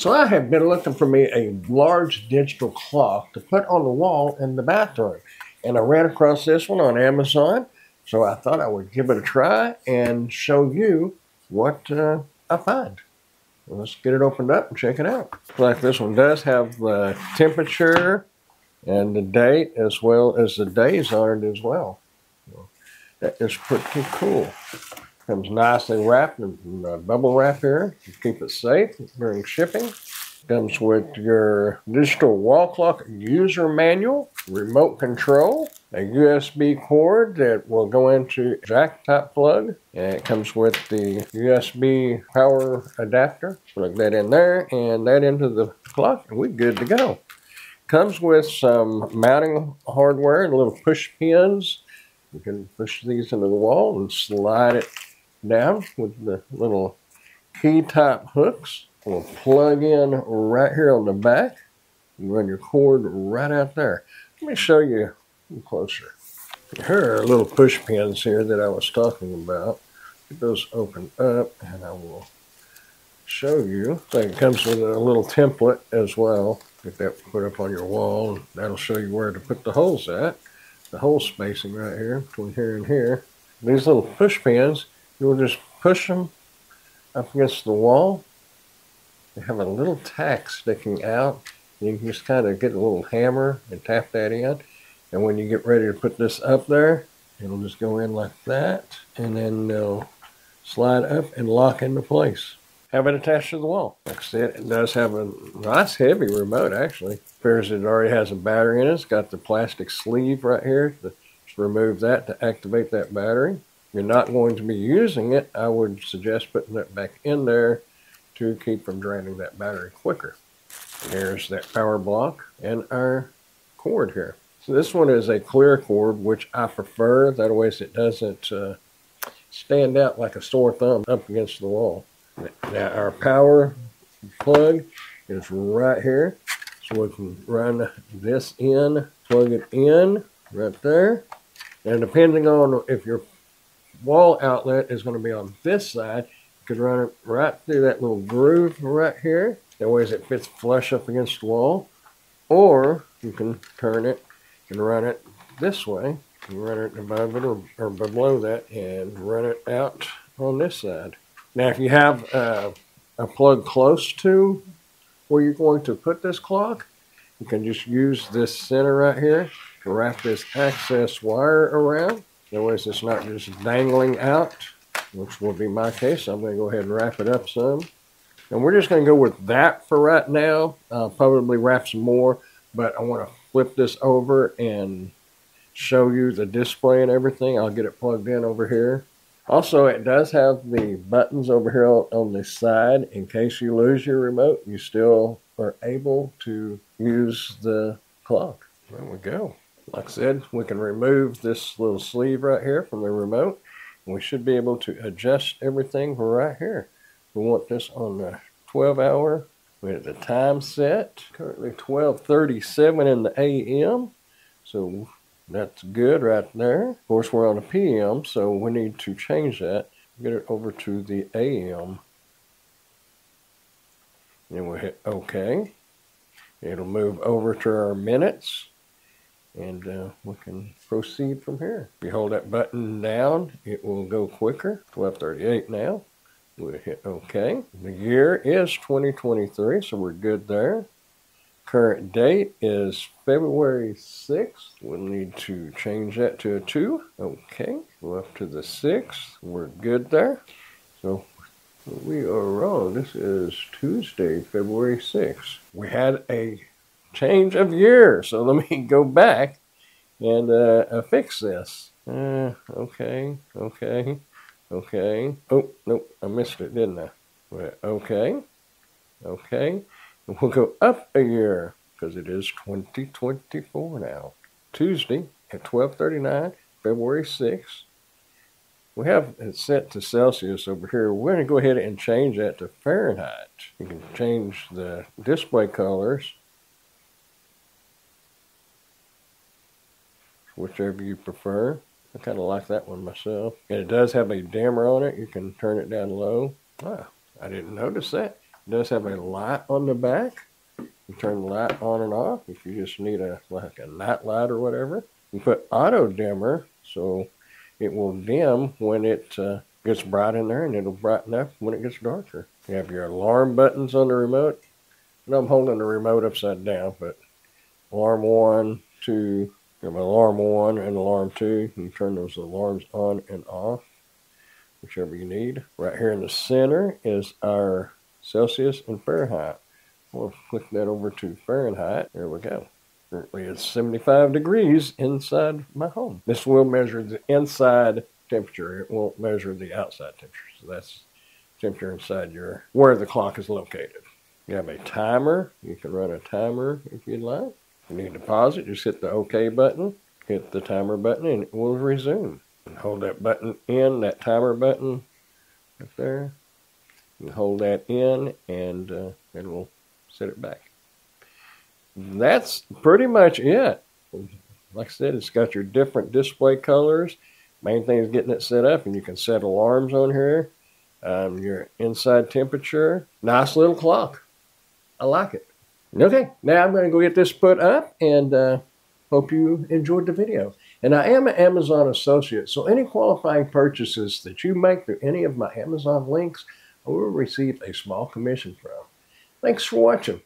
So I have been looking for me a large digital clock to put on the wall in the bathroom. And I ran across this one on Amazon. So I thought I would give it a try and show you what uh, I find. Let's get it opened up and check it out. Like this one does have the temperature and the date as well as the days on it as well. That is pretty cool. Comes nicely wrapped in uh, bubble wrap here to keep it safe during shipping. Comes with your digital wall clock user manual, remote control, a USB cord that will go into jack type plug. And it comes with the USB power adapter. Plug that in there and that into the clock and we're good to go. Comes with some mounting hardware and little push pins. You can push these into the wall and slide it down with the little key type hooks. We'll plug in right here on the back. You run your cord right out there. Let me show you closer. Here are little push pins here that I was talking about. Get those open up and I will show you. So it comes with a little template as well. Get that put up on your wall. That'll show you where to put the holes at. The hole spacing right here between here and here. These little push pins, you'll just push them up against the wall. They have a little tack sticking out. You can just kind of get a little hammer and tap that in. And when you get ready to put this up there, it'll just go in like that. And then they'll slide up and lock into place have it attached to the wall. Like I said, it does have a nice heavy remote actually. Appears it already has a battery in it. It's got the plastic sleeve right here to remove that to activate that battery. You're not going to be using it, I would suggest putting it back in there to keep from draining that battery quicker. There's that power block and our cord here. So this one is a clear cord, which I prefer. That way it doesn't uh, stand out like a sore thumb up against the wall. Now our power plug is right here. So we can run this in, plug it in right there. And depending on if your wall outlet is going to be on this side, you could run it right through that little groove right here. That way it fits flush up against the wall. Or you can turn it and run it this way. You run it above it or, or below that and run it out on this side. Now, if you have uh, a plug close to where you're going to put this clock, you can just use this center right here to wrap this access wire around. Way it's not just dangling out, which will be my case. I'm going to go ahead and wrap it up some. And we're just going to go with that for right now. Uh, probably wrap some more, but I want to flip this over and show you the display and everything. I'll get it plugged in over here. Also, it does have the buttons over here on the side. In case you lose your remote, you still are able to use the clock. There we go. Like I said, we can remove this little sleeve right here from the remote. We should be able to adjust everything right here. We want this on the 12 hour. We have the time set. Currently 1237 in the AM. So that's good right there. Of course, we're on a PM, so we need to change that. Get it over to the AM. And we'll hit OK. It'll move over to our minutes. And uh, we can proceed from here. If you hold that button down, it will go quicker. 1238 now. We'll hit OK. The year is 2023, so we're good there. Current date is February 6th. We'll need to change that to a 2. Okay, go up to the 6th. We're good there. So we are wrong. This is Tuesday, February 6th. We had a change of year. So let me go back and uh, fix this. Uh, okay, okay, okay. Oh, nope, I missed it, didn't I? Okay, okay. We'll go up a year because it is 2024 now. Tuesday at 12:39, February 6th. We have it set to Celsius over here. We're going to go ahead and change that to Fahrenheit. You can change the display colors, whichever you prefer. I kind of like that one myself. And it does have a dimmer on it. You can turn it down low. Ah, I didn't notice that It does have a light on the back. You turn the light on and off if you just need a like a night light or whatever. You put auto dimmer so it will dim when it uh, gets bright in there and it'll brighten up when it gets darker. You have your alarm buttons on the remote. And I'm holding the remote upside down, but alarm one, two, you have alarm one and alarm two. You can turn those alarms on and off, whichever you need. Right here in the center is our Celsius and Fahrenheit. We'll flick that over to Fahrenheit. There we go. Currently it's 75 degrees inside my home. This will measure the inside temperature. It won't measure the outside temperature. So that's temperature inside your where the clock is located. You have a timer. You can run a timer if you'd like. You need to pause it, just hit the OK button, hit the timer button, and it will resume. And hold that button in, that timer button up there. You hold that in, and uh, it will set it back. That's pretty much it. Like I said, it's got your different display colors. Main thing is getting it set up, and you can set alarms on here. Um, your inside temperature. Nice little clock. I like it. Okay, now I'm going to go get this put up and uh, hope you enjoyed the video. And I am an Amazon associate, so any qualifying purchases that you make through any of my Amazon links, I will receive a small commission from. Thanks for watching.